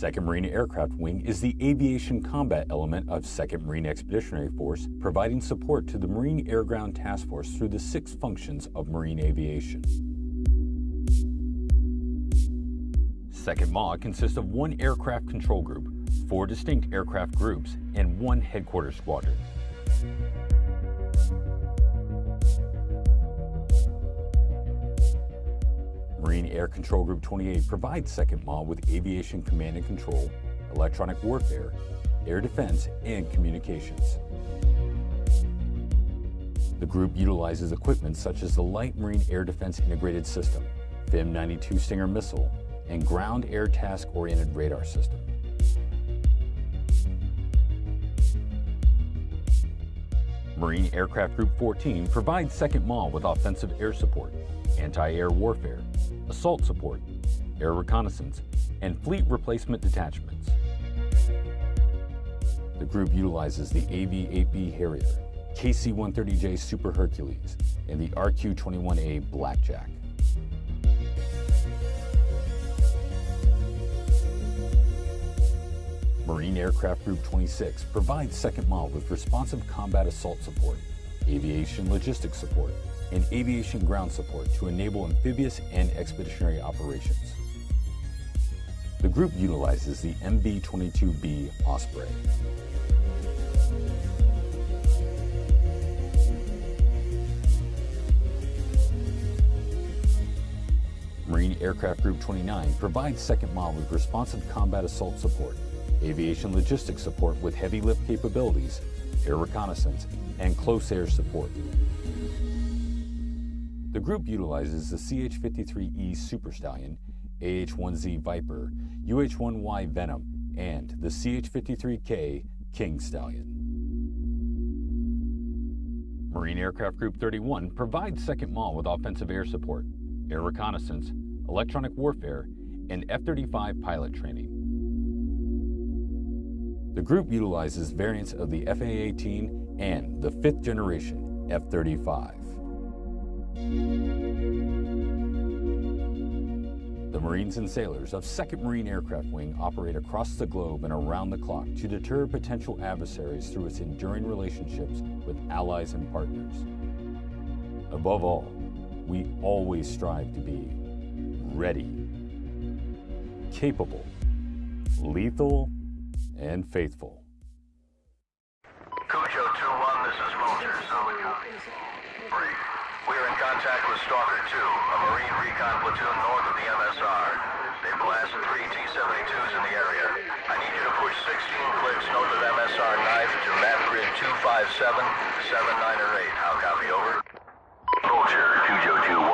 2nd Marine Aircraft Wing is the aviation combat element of 2nd Marine Expeditionary Force, providing support to the Marine Air Ground Task Force through the six functions of marine aviation. 2nd MAW consists of one aircraft control group, four distinct aircraft groups, and one headquarters squadron. Marine Air Control Group 28 provides 2nd MAW with aviation command and control, electronic warfare, air defense, and communications. The group utilizes equipment such as the Light Marine Air Defense Integrated System, FIM-92 Stinger missile, and Ground Air Task Oriented Radar System. Marine Aircraft Group 14 provides 2nd MAW with offensive air support, anti-air warfare, assault support, air reconnaissance, and fleet replacement detachments. The group utilizes the AV-8B Harrier, KC-130J Super Hercules, and the RQ-21A Blackjack. Marine Aircraft Group 26 provides 2nd MAW with responsive combat assault support, aviation logistics support, and aviation ground support to enable amphibious and expeditionary operations. The group utilizes the MV-22B Osprey. Marine Aircraft Group 29 provides 2nd MAW with responsive combat assault support, aviation logistics support with heavy lift capabilities, air reconnaissance, and close air support. The group utilizes the CH-53E Super Stallion, AH-1Z Viper, UH-1Y Venom, and the CH-53K King Stallion. Marine Aircraft Group 31 provides 2nd MAW with offensive air support, air reconnaissance, electronic warfare, and F-35 pilot training. The group utilizes variants of the FA-18 and the fifth generation F-35. The Marines and sailors of 2nd Marine Aircraft Wing operate across the globe and around the clock to deter potential adversaries through its enduring relationships with allies and partners. Above all, we always strive to be ready, capable, lethal, and faithful. Cujo 2-1, this is Vulture. Brief. We are in contact with Stalker 2, a Marine recon platoon north of the MSR. They blasted three T-72s in the area. I need you to push 16 clicks north of MSR knife to map grid 257, 7, 9, or 8. How copy, over? Vulture, Cujo 2